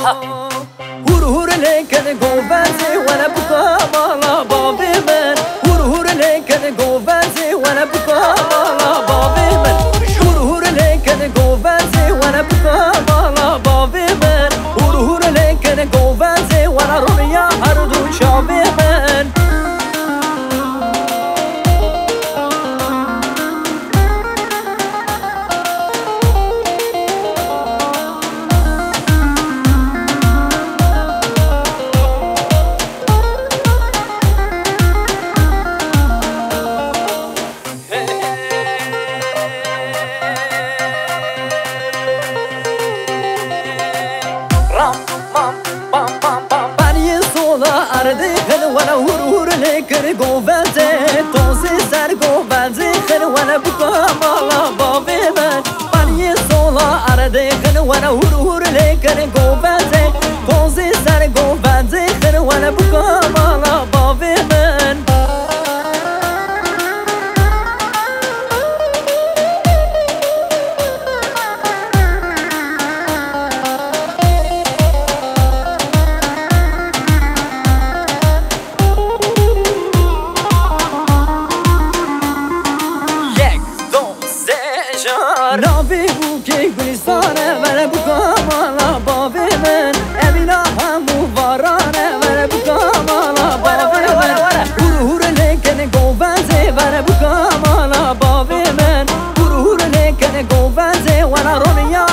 Hur hur länge det går, vem وانا هور هور لكر قوفازي توزي سر قوفازي خل وانا بكا مالا بابي من. باني صولا أردي خل وانا هور هور لكر قوفازي توزي سر قوفازي خل وانا مالا گلیستانه وره بو کامالا بابی من. امینا همو وارانه وره بو کامالا بابی من. هور هور لکن گوبنزه وره بو کامالا بابی من. هور هور لکن گوبنزه وره رونیا